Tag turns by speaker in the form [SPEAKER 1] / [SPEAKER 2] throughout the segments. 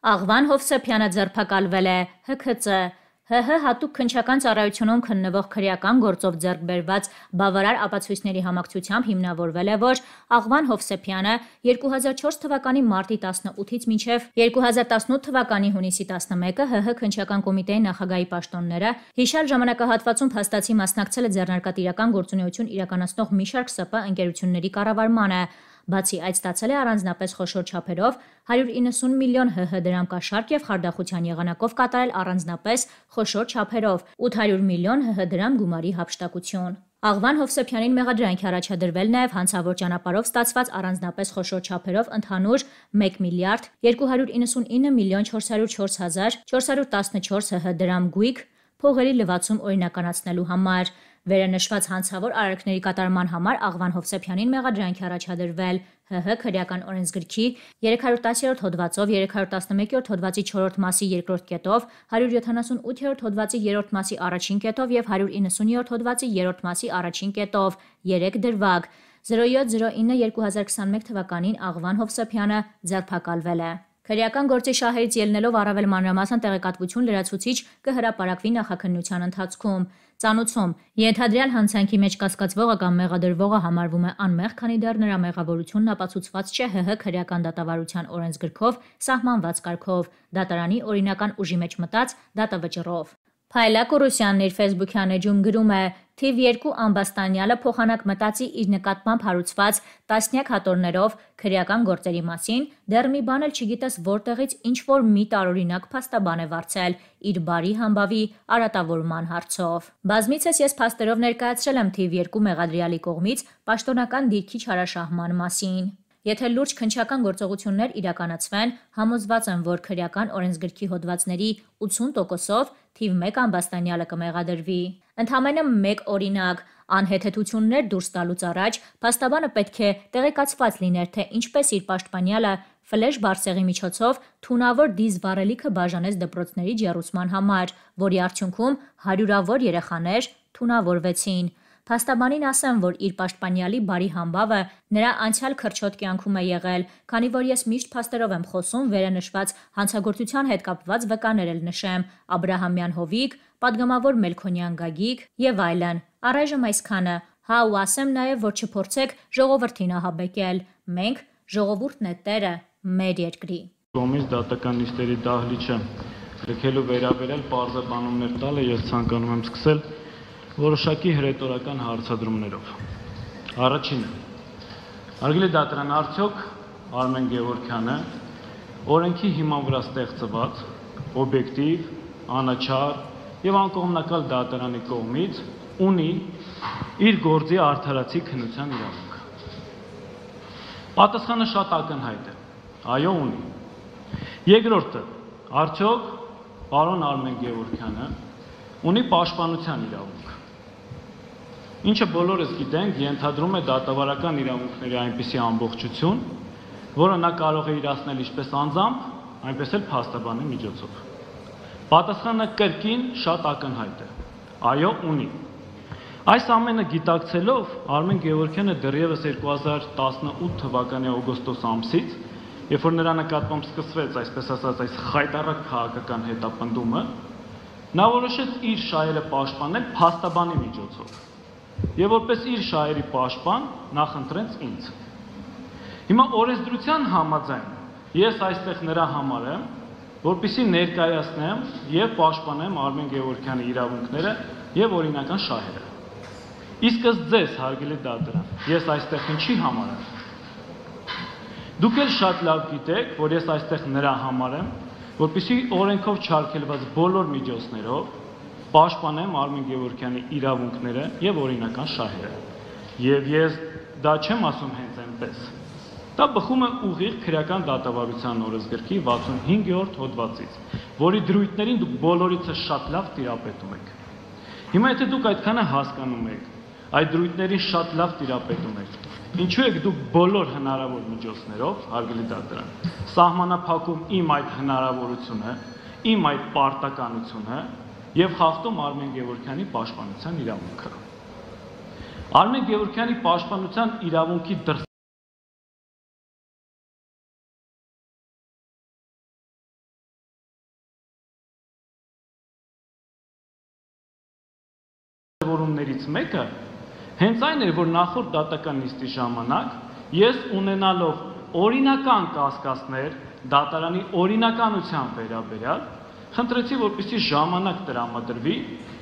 [SPEAKER 1] Աղվան Հովսեփյանը ձերբակալվել է. ՀՔԾ ՀՀ հատուկ քննչական ծառայությունում քննվող քրեական գործով ձեռք բերված բավարար ապացույցների համակցությամբ հիմնավորվել է, որ Աղվան Հովսեփյանը 2004 թվականի մարտի 18-ից մինչև 2018 թվականի հունիսի 11-ը ՀՀ քննչական կոմիտեի նախագահի պաշտոնները հիշյալ ժամանակահատվածում փաստացի մասնակցել է ձեռնարկատիրական գործունեություն իրականացնող մի շարք ՍՊ ընկերությունների կառավարմանը, Բացի այդ ստացել է առանձնապես խոշոր չափերով 190 միլիոն ՀՀ դրամ կաշառք եւ խարդախության եղանակով կատարել առանձնապես խոշոր չափերով 800 միլիոն ՀՀ դրամ գումարի հափշտակություն։ Աղվան Հովսեփյանին մեղադրանք է առաջադրվել նաև հանցավոր ճանապարհով ստացված առանձնապես խոշոր չափերով ընդհանուր 1 միլիարդ 299 միլիոն 404 հազար 414 ՀՀ դրամ գույք փողերի լվացում օրինականացնելու համար։ Վերենշված հանցավոր արարքների կատարման համար Աղվան Հովսեփյանին մեղադրանք առաջադրվել ՀՀ քրեական օրենսգրքի 310-րդ հոդվածով, 311-րդ հոդվածի 4-րդ մասի 2-րդ կետով, 178-րդ հոդվածի 3-րդ մասի առաջին կետով եւ 190-րդ հոդվածի 3-րդ մասի առաջին կետով 3 դրվագ 0709-2021 թվականին Աղվան Հովսեփյանը ձերբակալվել է։ Քրեական գործի շահերից ելնելով առավել մանրամասն տեղեկատվություն լրացուցիչ կհրապարակվի նախաքննության ընթացքում։ Ծանուցում ենթադրյալ հանցանքի մեջ կասկածվողը կամ մեղադրվողը համարվում է անմեղ, քանի դեռ նրա մեղավորությունն ապացուցված չէ ՀՀ քրեական դատավարության օրենսգրքով սահմանված կարգով, դատարանի օրինական ուժի մեջ մտած դատավճռով։ Փայլակ Ուրուսյանն իր Facebook-յան էջում գրում է. Թիվ 2 ամբաստանյալը փոխանակ մտածի իր նկատմամբ հարուցված տասնյակ հատորներով քրեական գործերի մասին, դեռ մի բան էլ չգիտես որտեղից ինչ որ մի տարօրինակ փաստաբան է վարձել իր բարի համբավի արատավորման հարցով։ Բազմիցս ես փաստերով ներկայացրել եմ թիվ 2 մեղադրյալի կողմից պաշտոնական դիրքի չարաշահման մասին։ Եթե լուրջ քննչական գործողություններ իրականացվեն, համոզված եմ, որ քրեական օրենսգրքի հոդվածների 80%-ով թիվ 1 ամբաստանյալը կմեղադրվի։ Ընդամենը մեկ օրինակ, անհեթեթություններ դուրս տալուց առաջ փաստաբանը պետք է տեղեկացված լիներ, թե ինչպես իր պաշտպանյալը ֆլեշ բարսեղի միջոցով թունավոր դիզ վառելիքը բաժանեց դպրոցների ջեռուցման համար, որի արդյունքում հարյուրավոր երեխաներ թունավորվեցին։ Փաստաբանին ասեմ, որ իր պաշտպանյալի բարի համբավը նրա անցյալ քրչոտ կյանքում է եղել, քանի որ ես միշտ փաստերով եմ խոսում վերանշված հանցագործության հետ կապված վկաներ էլ նշեմ՝ Աբ รา համյան Հովիկ, падգամավոր Մելքոնյան Գագիկ եւ այլն։ Առայժմ այսքանը, հա ու ասեմ նաեւ, որ չփորձեք ժողովրդին ահաբեկել։ Մենք ժողովուրդն է Տերը, մեր երկրի։
[SPEAKER 2] Կոմից դատական նիստերի դահլիճը լքելու վերաբերյալ բարձր բանումներ տալը ես ցանկանում եմ սկսել որոշակի հրետորական հարցադրումներով։ Առաջինը. Արգելի դատարան արդյոք Արմեն Գևորքյանը օրենքի հիման վրա ստեղծված օբյեկտիվ, անաչառ եւ անկողմնակալ դատարանի կողմից ունի իր գործի արդարացի քննության իրավունք։ Պատասխանը շատ ակնհայտ է։ Այո, ունի։ Երկրորդը, արդյոք պարոն Արմեն Գևորքյանը ունի պաշտպանության իրավունք ինչը բոլորս գիտենք, ենթադրում է դատավարական իրավունքների այնպիսի ամբողջություն, որը նա կարող է իրացնել ինչպես անձամբ, այնպես էլ փաստաբանի միջոցով։ Պատասխանը կրկին շատ ակնհայտ է։ Այո, ունի։ Այս ամենը գիտակցելով Արմեն Գևորգյանը դեռևս 2018 թվականի օգոստոս ամսից, երբ որ նրա նկատմամբ սկսվեց, այսպես ասած, այս խայտարակ քաղաքական հետապնդումը, նա որոշեց իր շահերը պաշտպանել փաստաբանի միջոցով եւ որպես իր շահերի պաշտպան նախընտրեց ինձ։ Հիմա օրենսդրության համաձայն ես այստեղ նրա համար եմ, որպիսի ներկայացնեմ եւ պաշտպանեմ Արմեն Գևորգյանի իրավունքները եւ օրինական շահերը։ Իսկ ըստ ձեզ, հարգելի դատարան, ես այստեղ ինչի համար եմ։ Դուք էլ շատ լավ գիտեք, որ ես այստեղ նրա համար եմ, որպիսի օրենքով չարգելված բոլոր միջոցներով պաշտպանեմ Արմեն Գևորգյանի իրավունքները եւ օրինական շահերը։ Եվ ես դա չեմ ասում հենց այնպես։ Դա բխում է ուղիղ քրեական դատավարության օրենսգրքի 65-րդ հոդվածից, որի դրույթներին դուք բոլորիցս շատ լավ տիրապետում եք։ Հիմա եթե դուք այդքանը հասկանում եք, այդ դրույթներին շատ լավ տիրապետում եք, ինչու եք դուք բոլոր հնարավոր միջոցներով, հարգելի դատարան, սահմանափակում իմ այդ հնարավորությունը, իմ այդ պարտականությունը եւ խախտում Արմեն Գևորքյանի պաշտպանության իրավունքը։ Արմեն Գևորքյանի պաշտպանության իրավունքի դր որումներից մեկը հենց այն էր, որ նախորդ դատական նիստի ժամանակ ես ունենալով օրինական կասկածներ դատարանի օրինականության վերաբերյալ խնդրեցի, որպեսզի ժամանակ տրամադրվի,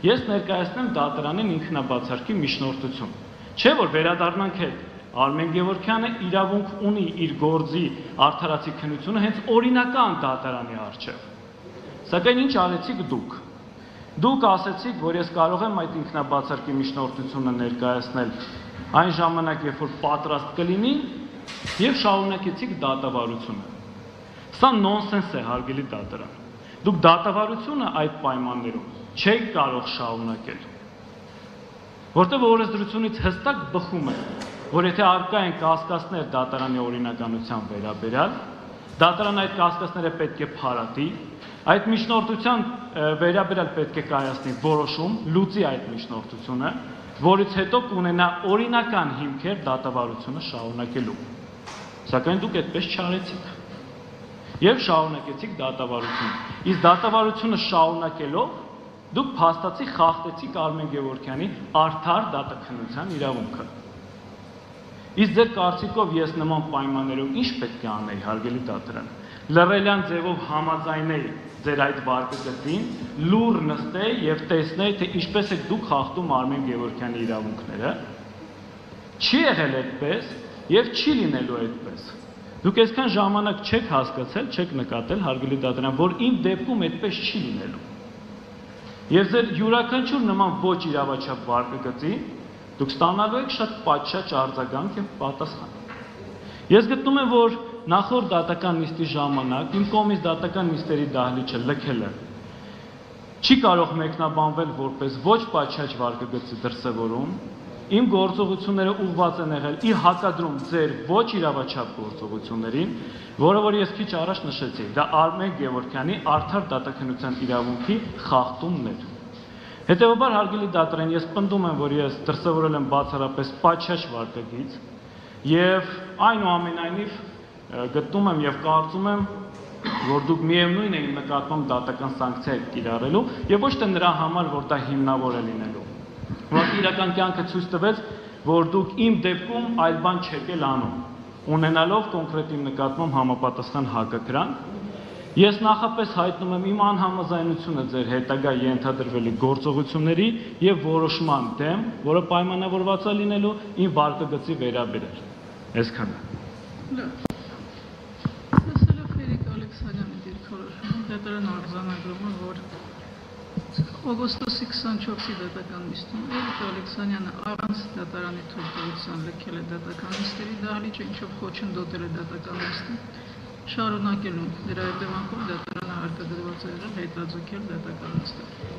[SPEAKER 2] ես ներկայացնեմ դատարանին ինքնաբացարկի միջնորդություն։ Չէ՞ որ վերադառնանք հետ Արմեն Գևորքյանը իրավունք ունի իր գործի արդարացի քննությունը հենց օրինական դատարանի առջև։ Սակայն ինչ արեցիք դուք։ Դուք ասացիք, որ ես կարող եմ այդ ինքնաբացարկի միջնորդությունը ներկայացնել այն ժամանակ, երբ որ պատրաստ կլինի, եւ շարունակեցիք դատավարությունը։ Սա նոնսենս է, հարգելի դատարան։ Դուք դատավարությունը այդ պայմաններում չեք կարող շարունակել։ Որտեղ օրենսդրությունից հստակ բխում է, որ եթե արկա են կասկածներ դատարանի օրինականության վերաբերյալ, դատարան այդ կասկածները պետք է փարատի, այդ միջնորդության վերաբերյալ պետք է կայացնի որոշում, լուծի այդ միջնորդությունը, որից հետո կունենա օրինական հիմքեր դատավարությունը շարունակելու։ Սակայն դուք այդպես չարեցիք։ Եվ շարունակեցիք դատավարությունը։ Իսկ դատավարությունը շարունակելով դուք փաստացի խախտեցիք Արմեն Գևորքյանի արդար դատաքննության իրավունքը։ Իսկ ձեր կարծիքով ես նման պայմաններում ինչ պետք է անեի, հարգելի դատարան։ Լռելյան ձևով համաձայնեի ձեր այդ վարկագծին, լուր նստեի եւ տեսնեի, թե ինչպես եք դուք խախտում Արմեն Գևորքյանի իրավունքները։ Չի եղել այդպես եւ չի լինելու այդպես։ Դուք այսքան ժամանակ չեք հասկացել, չեք նկատել, հարգելի դատարան, որ իմ դեպքում այդպես չի լինելու։ Եվ ձեր յուրաքանչյուր նման ոչ իրավաչափ վարկագծի դուք ստանալու եք շատ պատշաճ արձագանք եւ պատասխան։ Ես գտնում եմ, որ նախորդ դատական նիստի ժամանակ իմ կողմից դատական նիստերի դահլիճը լքելը չի կարող մեկնաբանվել որպես ոչ պատշաճ վարկագծի դրսևորում, իմ գործողությունները ուղղված են եղել ի հակադրում ձեր ոչ իրավաչափ գործողություններին, որը որ ես քիչ առաջ նշեցի, դա Արմեն Գևորքյանի արդար դատականության իրավունքի խախտումն էր։ Հետևաբար հարգելի դատարան, ես պնդում եմ, որ ես դրսևորել եմ բացառապես պատշաճ վարկագիծ եւ այնուամենայնիվ գտնում եմ եւ կարծում եմ, որ դուք միևնույն եք նկատում դատական սանկցիա կիրառելու եւ ոչ թե նրա համար, որ դա հիմնավոր է լինելու։ Որ իրական կյանքը ցույց տվեց, որ դուք իմ դեպքում այլ բան չեք անում, ունենալով կոնկրետ իմ նկատմամբ համապատասխան հակակրանք Ես նախապես հայտնում եմ իմ անհամաձայնությունը ձեր հետագա ենթադրվելի գործողությունների եւ որոշման դեմ, որը պայմանավորված է լինելու իմ վարկագծի վերաբերյալ։ Այսքանը։
[SPEAKER 3] Լսելով Ֆերիկ Ալեքսանյանի դիրքորոշումը դատարան արձանագրում է, որ օգոստոսի 24-ի դատական նիստում Ֆերիկ Ալեքսանյանը առանց դատարանի թույլտվության լքել է դատական նիստերի դահլիճը, ինչով խոչընդոտել է դատական նիստը շարունակելու։ Դրա հետևանքով դատարանը հարկադրված է եղել հետաձգել դատական նստը։